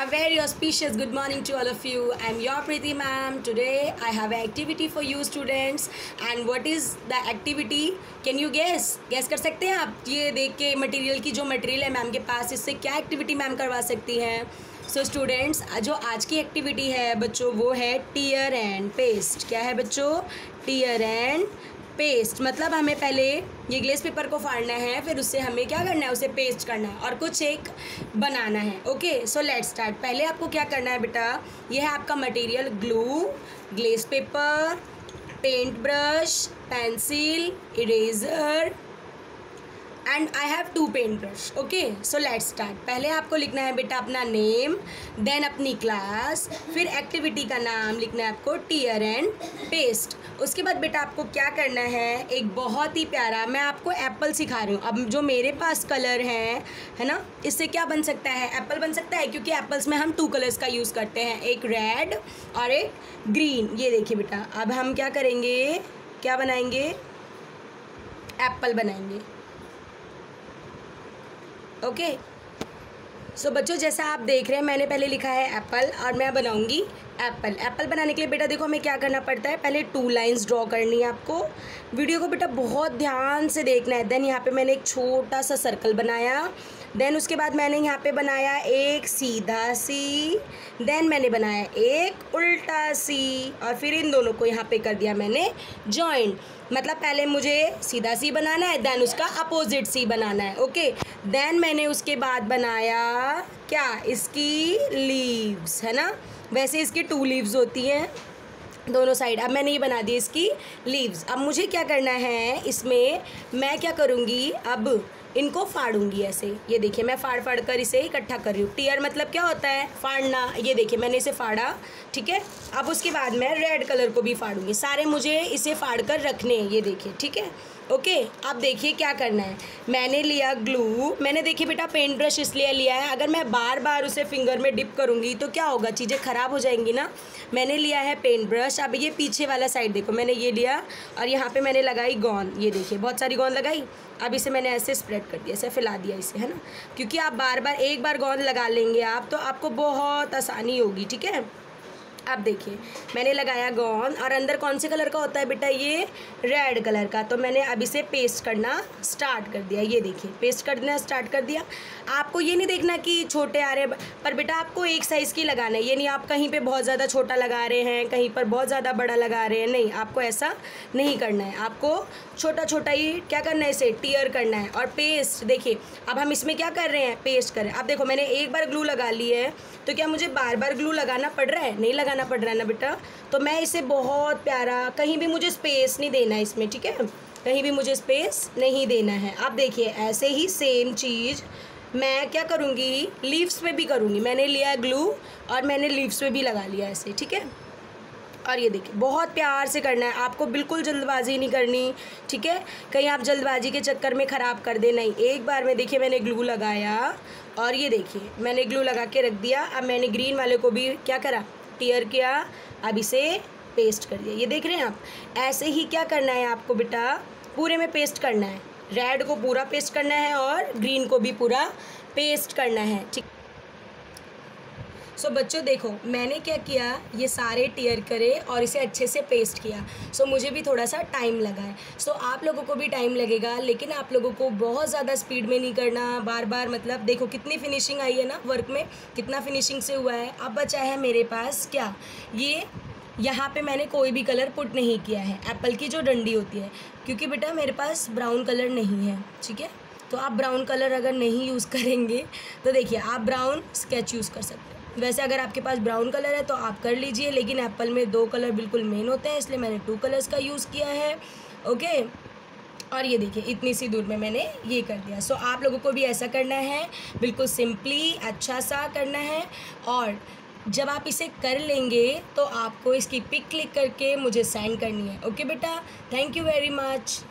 A very auspicious good morning to all of you. I am your Preeti ma'am. Today I have an activity for you students. And what is the activity? Can you guess? Guess कर सकते हैं आप ये देख के material की जो material है मैम के पास इससे क्या एक्टिविटी मैम करवा सकती हैं सो so, स्टूडेंट्स जो आज की एक्टिविटी है बच्चों वो है टीयर एंड पेस्ट क्या है बच्चों टीयर एंड पेस्ट मतलब हमें पहले ये ग्लेस पेपर को फाड़ना है, फिर उससे हमें क्या करना है, उसे पेस्ट करना है और कुछ एक बनाना है, ओके? सो लेट स्टार्ट पहले आपको क्या करना है बेटा? ये है आपका material glue glace paper paint brush pencil eraser and I have two paint brush okay so let start पहले आपको लिखना है बेटा अपना नेम देन अपनी क्लास फिर एक्टिविटी का नाम लिखना है आपको टीयर एंड पेस्ट उसके बाद बेटा आपको क्या करना है? एक बहुत ही प्यारा, मैं आपको एप्पल सिखा रही हूँ। अब जो मेरे पास कलर है है ना? इससे क्या बन सकता है? एप्पल बन सकता है, क्योंकि एप्पल्स में हम टू कलर्स का यूज़ करते हैं। एक रेड और एक ग्रीन ये देखिए बेटा, अब हम क्या करेंगे? क्या बनाएँगे? एप्पल बनाएँगे। ओके सो बच्चों, जैसा आप देख रहे हैं, मैंने पहले लिखा है एप्पल और मैं बनाऊँगी एप्पल। एप्पल बनाने के लिए बेटा देखो हमें क्या करना पड़ता है, पहले टू लाइंस ड्रॉ करनी है आपको। वीडियो को बेटा बहुत ध्यान से देखना है। देन यहाँ पे मैंने एक छोटा सा सर्कल बनाया। देन उसके बाद मैंने यहाँ पे बनाया एक सीधा सी। देन मैंने बनाया एक उल्टा सी। और फिर इन दोनों को यहाँ पे कर दिया मैंने जॉइंट मतलब पहले मुझे सीधा सी बनाना है देन उसका अपोजिट सी बनाना है ओके देन मैंने उसके बाद बनाया क्या, इसकी लीव्स है ना? वैसे इसकी टू लीव्स होती हैं, दोनों साइड अब मैंने ये बना दी इसकी लीव्स अब मुझे क्या करना है, इसमें मैं क्या करूँगी, अब इनको फाड़ूँगी ऐसे। ये देखिए, मैं फाड़ फाड़ कर इसे इकट्ठा कर रही हूँ। टीयर मतलब क्या होता है? फाड़ना। ये देखिए, मैंने इसे फाड़ा, ठीक है? अब उसके बाद मैं रेड कलर को भी फाड़ूँगी। सारे मुझे इसे फाड़ कर रखने हैं, ये देखिए, ठीक है? ओके, अब देखिए क्या करना है। मैंने लिया ग्लू। मैंने देखिए बेटा, पेंट ब्रश इसलिए लिया है। अगर मैं बार बार उसे फिंगर में डिप करूँगी तो क्या होगा? चीज़ें ख़राब हो जाएँगी ना? मैंने लिया है पेंट ब्रश। अब ये पीछे वाला साइड देखो, मैंने ये लिया और यहाँ पे मैंने लगाई गोंद ये देखिए, बहुत सारी गोंद लगाई। अब इसे मैंने ऐसे स्प्रेड कर दिया, ऐसे फैला दिया इसे, है ना? क्योंकि आप बार बार एक बार गोंद लगा लेंगे आप तो आपको बहुत आसानी होगी, ठीक है? अब देखिए, मैंने लगाया गौन और अंदर कौन से कलर का होता है बेटा? ये रेड कलर का। तो मैंने अब इसे पेस्ट करना स्टार्ट कर दिया। ये देखिए, पेस्ट करना स्टार्ट कर दिया। आपको ये नहीं देखना कि छोटे आ रहे पर बेटा आपको एक साइज़ की लगाना है। ये नहीं, आप कहीं पे बहुत ज़्यादा छोटा लगा रहे हैं, कहीं पर बहुत ज़्यादा बड़ा लगा रहे हैं। नहीं, आपको ऐसा नहीं करना है। आपको छोटा छोटा ही क्या करना है इसे? टीयर करना है। और पेस्ट देखिए, अब हम इसमें क्या कर रहे हैं? पेस्ट कर अब देखो, मैंने एक बार ग्लू लगा ली है तो क्या मुझे बार बार ग्लू लगाना पड़ रहा है? नहीं लगाना पड़ रहा है ना बेटा? तो मैं इसे बहुत प्यारा, कहीं भी मुझे स्पेस नहीं देना है इसमें, ठीक है? कहीं भी मुझे स्पेस नहीं देना है। अब देखिए, ऐसे ही सेम चीज़ मैं क्या करूँगी? लीव्स पे भी करूँगी। मैंने लिया ग्लू और मैंने लीव्स पे भी लगा लिया ऐसे, ठीक है? और ये देखिए, बहुत प्यार से करना है। आपको बिल्कुल जल्दबाजी नहीं करनी, ठीक है? कहीं आप जल्दबाजी के चक्कर में ख़राब कर दे, नहीं। एक बार में देखिए, मैंने ग्लू लगाया और ये देखिए, मैंने ग्लू लगा के रख दिया। अब मैंने ग्रीन वाले को भी क्या करा? टीयर किया, अब इसे पेस्ट कर दिया ये देख रहे हैं आप? ऐसे ही क्या करना है आपको बेटा? पूरे में पेस्ट करना है। रेड को पूरा पेस्ट करना है और ग्रीन को भी पूरा पेस्ट करना है, ठीक? सो so, बच्चों देखो मैंने क्या किया ये सारे टीयर करे और इसे अच्छे से पेस्ट किया। सो so, मुझे भी थोड़ा सा टाइम लगा है। सो so, आप लोगों को भी टाइम लगेगा लेकिन आप लोगों को बहुत ज़्यादा स्पीड में नहीं करना। बार बार मतलब देखो कितनी फिनिशिंग आई है ना वर्क में कितना फिनिशिंग से हुआ है। अब बचा है मेरे पास क्या? ये यहाँ पे मैंने कोई भी कलर पुट नहीं किया है। एप्पल की जो डंडी होती है। क्योंकि बेटा मेरे पास ब्राउन कलर नहीं है ठीक है? तो आप ब्राउन कलर अगर नहीं यूज़ करेंगे तो देखिए आप ब्राउन स्केच यूज़ कर सकते हैं। वैसे अगर आपके पास ब्राउन कलर है तो आप कर लीजिए, लेकिन एप्पल में दो कलर बिल्कुल मेन होते हैं, इसलिए मैंने टू कलर्स का यूज़ किया है ओके और ये देखिए, इतनी सी दूर में मैंने ये कर दिया। सो आप लोगों को भी ऐसा करना है, बिल्कुल सिंपली अच्छा सा करना है, और जब आप इसे कर लेंगे तो आपको इसकी पिक क्लिक करके मुझे सेंड करनी है ओके बेटा? Thank you very much